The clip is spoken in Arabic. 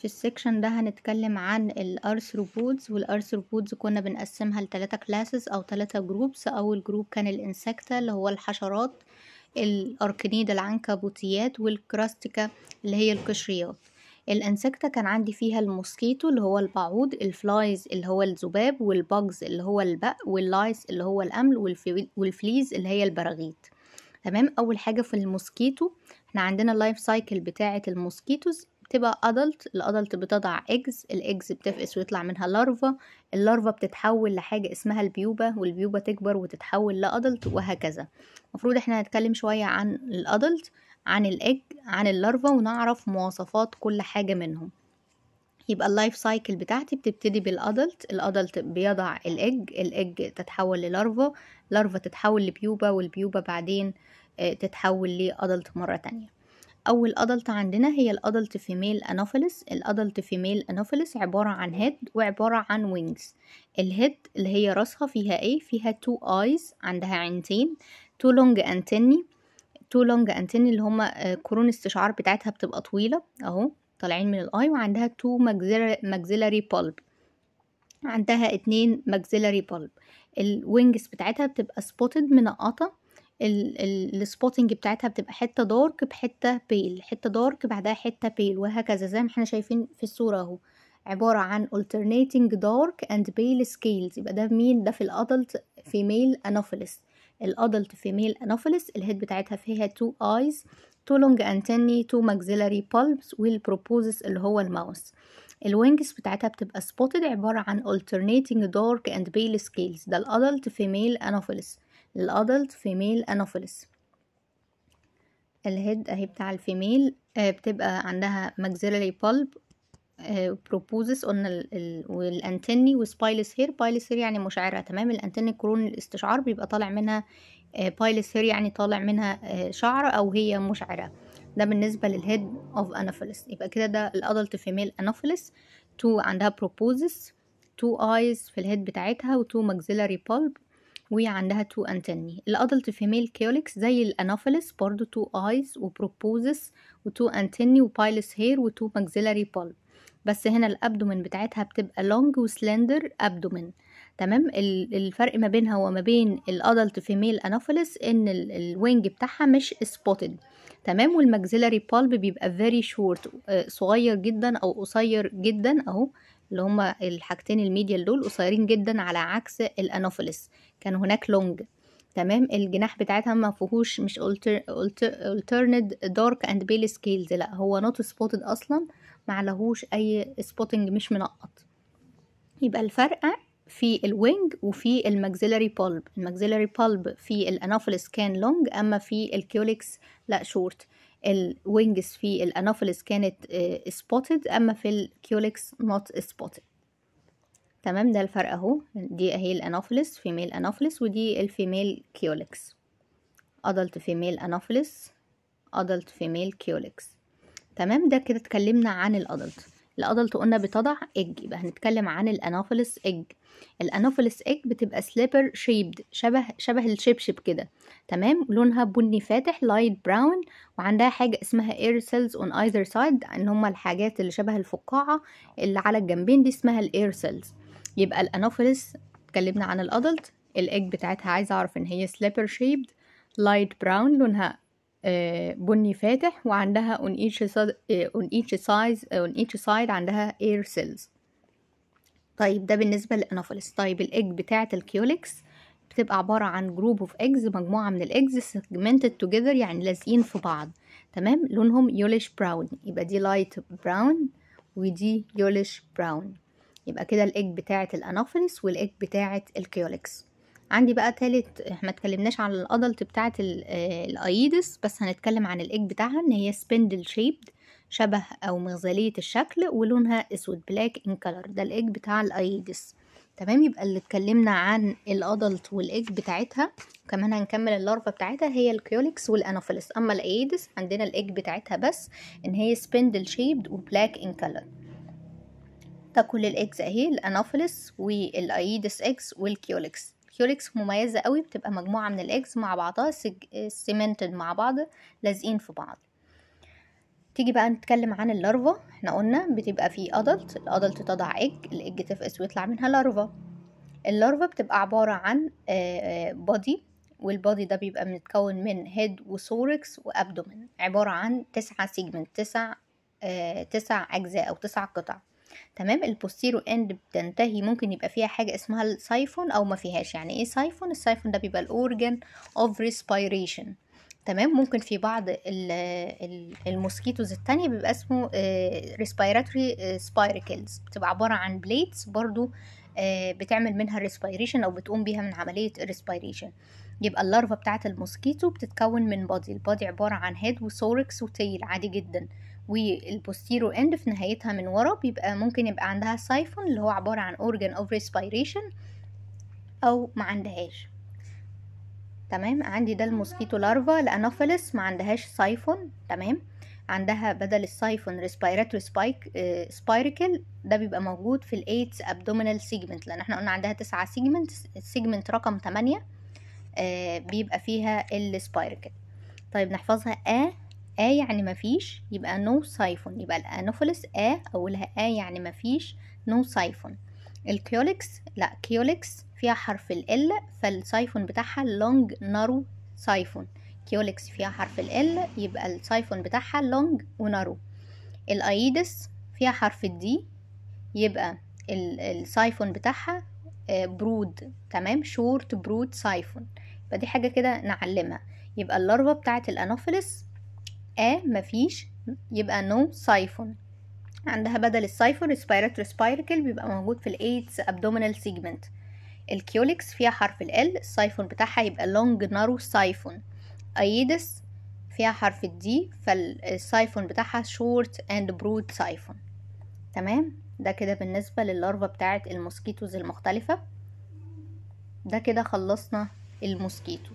في section ده هنتكلم عن ال arthropods وال arthropods كنا بنقسمها لتلاتة classes أو تلاتة groups أول group كان ال Insecta اللي هو الحشرات ال Arachnida العنكبوتيات وال Crustacea اللي هي القشريات. ال Insecta كان عندي فيها ال mosquito اللي هو البعوض ال flies اللي هو الذباب وال bugs اللي هو البق وال lice اللي هو القمل وال fleas اللي هي البراغيث تمام؟ أول حاجة في ال mosquito إحنا عندنا ال life cycle بتاعة ال mosquitoes. بتبقى adult ال adult بتضع اجز الاجز بتفقس ويطلع منها larva ال larva بتتحول لحاجة اسمها ال pupa وال pupa تكبر وتتحول ل adult وهكذا. المفروض إحنا هنتكلم شوية عن ال adult عن الاج عن ال larva ونعرف مواصفات كل حاجة منهم. يبقى ال life cycle بتاعتي بتبتدي بال adult ال adult بيضع الاج الاج تتحول لل larva larva تتحول ل pupa وال pupa بعدين آه، تتحول ل adult مرة تانية. أول adult عندنا هي ال adult female anopheles ال adult female anopheles عبارة عن head وعبارة عن wings ال head اللي هي راسها فيها إيه؟ فيها two eyes عندها عينتين two long antennae two long antennae اللي هما آه، قرون استشعار بتاعتها بتبقى طويلة أهو طالعين من ال eye وعندها two maxillary palp عندها اتنين maxillary palp ال wings بتاعتها بتبقى spotted منقطه ال spotting بتاعتها بتبقى حتة dark بحتة pale حتة dark بعدها حتة pale وهكذا. زي ما إحنا شايفين في الصورة اهو. عبارة عن alternating dark and pale scales. يبقى ده مين؟ ده في ال adult female anopheles ال adult female anopheles ال head بتاعتها فيها two eyes two long antennae two maxillary palps وال proboscis اللي هو ال mouth. ال wings بتاعتها بتبقى spotted عبارة عن alternating dark and pale scales. ده ال adult female anopheles ال adult female anopheles ال head أهي بتاع ال female آه، بتبقى عندها maxillary palp proboscis قلنا ال- ال- وال antennae وس pilose hair pilose hair يعني مشعرة تمام؟ ال antennae قرون الاستشعار بيبقى طالع منها pilose hair يعني طالع منها آه، شعر أو هي مشعرة. ده بالنسبة لل head of anopheles يبقى كده ده ال adult female anopheles two عندها proboscis two eyes في ال head بتاعتها و two maxillary palp وعندها two antennae ال adult female culex زي الانوفيلس برضو تو ايز وبروبوزس وتو انتني وبايلس هير وتو ماكسيلاري بالب بس هنا ال abdomen بتاعتها بتبقى long و slender abdomen تمام؟ ال- الفرق ما بينها وما بين ال adult female anopheles إن ال- ال wing بتاعها مش spotted تمام؟ وال maxillary palp بيبقى very short صغير جدا أو قصير جدا أهو. اللي هما الحاجتين ال medial دول قصيرين جدا على عكس الانوفيلس كان هناك long. تمام؟ الجناح بتاعتها ما فيهوش مش alternate dark and pale scales. لا هو not spotted أصلا. معلهوش أي spotting مش منقط. يبقى الفرق في ال wing وفي ال maxillary palp ال maxillary palp في الانوفيلس كان long أما في ال culex لا short ال wings في الانوفيلس كانت spotted أما في ال culex not spotted تمام ده الفرق أهو. دي أهي ال anopheles female anopheles ودي ال female culex adult female anopheles adult female culex. تمام ده كده اتكلمنا عن ال adult ال adult قلنا بتضع اج يبقى هنتكلم عن ال anopheles egg ال anopheles egg بتبقى slipper shaped شبه شبه الشبشب كده. تمام؟ لونها بني فاتح light brown وعندها حاجة اسمها air cells on either side ان هما الحاجات اللي شبه الفقاعة اللي على الجنبين دي اسمها ال air cells يبقى الأنوفيلس اتكلمنا عن ال adult ال egg بتاعتها عايزة أعرف إن هي slipper shaped light brown لونها بني فاتح وعندها on each side آه، on each side آه، on each side عندها air cells. طيب ده بالنسبة للأنوفيلس طيب الإج بتاعة ال culex بتبقى عبارة عن group of eggs مجموعة من ال eggs cemented together يعني لازقين في بعض. تمام؟ لونهم yellowish brown يبقى دي light brown ودي yellowish brown يبقى كده الإج بتاعة ال anopheles وال egg بتاعة ال culex. عندي بقى تالت إحنا اتكلمناش عن ال adult بتاعه ال- ال aedes بس هنتكلم عن الايج بتاعها إن هي spindle shaped شبه أو مغزلية الشكل ولونها أسود black in color ده الايج بتاع ال aedes تمام؟ يبقى اللي اتكلمنا عن ال adult وال egg بتاعتها. كمان هنكمل ال larva بتاعتها هي ال culex وال anopheles. أما ال aedes عندنا الايج بتاعتها بس إن هي spindle shaped و black in color ده كل ال eggs أهي الأنوفيلس والايدس إكس والكيوليكس. الكيوليكس مميزة قوي بتبقى مجموعة من ال eggs مع بعضها cemented مع بعض لازقين في بعض. تيجي بقى نتكلم عن ال larva. إحنا قلنا بتبقى في adult ال adult تضع ايج الايج تفقس ويطلع منها larva. ال larva بتبقى عبارة عن body وال body ده بيبقى متكون من head و thorax و abdomen عبارة عن تسعة segment تسع تسع أجزاء أو تسع قطع. تمام؟ ال posterior end بتنتهي ممكن يبقى فيها حاجة اسمها ال siphon أو ما فيهاش. يعني إيه siphon؟ ال siphon ده بيبقى ال organ of respiration تمام؟ ممكن في بعض ال mosquitoes التانية بيبقى اسمه respiratory spiracles بتبقى عبارة عن plates برضو بتعمل منها respiration أو بتقوم بيها من عملية ال respiration يبقى ال larva بتاعة ال mosquito بتتكون من body ال body عبارة عن head و thorax و tail عادي جدا. وال posterior end في نهايتها من ورا بيبقى ممكن يبقى عندها siphon اللي هو عبارة عن organ of respiration أو ما عندهاش. تمام؟ عندي ده ال mosquito larva ال Anopheles ما عندهاش siphon تمام؟ عندها بدل ال siphon respiratory spiracle spiracle ده بيبقى موجود في ال eighth abdominal segment لأن إحنا قلنا عندها تسعة segment ال segment رقم تمانية آه بيبقى فيها ال spiracle طيب نحفظها آ آ يعني مفيش يبقى no siphon يبقى الانوفيلس آ أولها آ يعني مفيش no siphon ال Culex لا Culex فيها حرف ال L فال siphon بتاعها long narrow siphon Culex فيها حرف ال L يبقى ال siphon بتاعها long و narrow ال Aedes فيها حرف ال D يبقى ال siphon بتاعها broad تمام؟ short broad siphon يبقى دي حاجة كده نعلمها. يبقى ال larva بتاعت الانوفيلس ا مفيش يبقى no siphon عندها بدل ال siphon respiratory spiracle بيبقى موجود في ال eighth abdominal segment ال Culex فيها حرف ال L ال siphon بتاعها يبقى long narrow siphon Aedes فيها حرف ال D فال siphon بتاعها short and broad siphon تمام؟ ده كده بالنسبة لل larva بتاعت ال mosquitoes المختلفة. ده كده خلصنا ال mosquito.